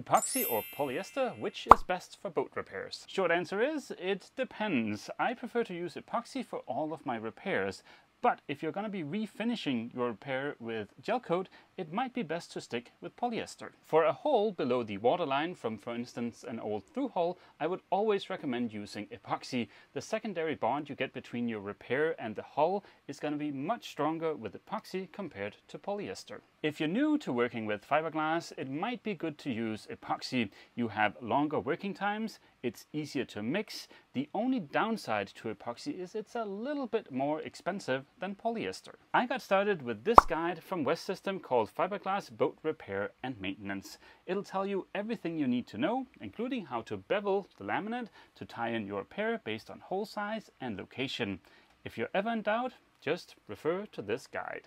Epoxy or polyester, which is best for boat repairs? Short answer is, it depends. I prefer to use epoxy for all of my repairs, but if you're going to be refinishing your repair with gel coat, it might be best to stick with polyester. For a hole below the waterline from, for instance, an old through hole, I would always recommend using epoxy. The secondary bond you get between your repair and the hull is going to be much stronger with epoxy compared to polyester. If you're new to working with fiberglass, it might be good to use epoxy. You have longer working times, it's easier to mix. The only downside to epoxy is it's a little bit more expensive than polyester. I got started with this guide from West System called Fiberglass Boat Repair and Maintenance. It'll tell you everything you need to know, including how to bevel the laminate to tie in your repair based on hole size and location. If you're ever in doubt, just refer to this guide.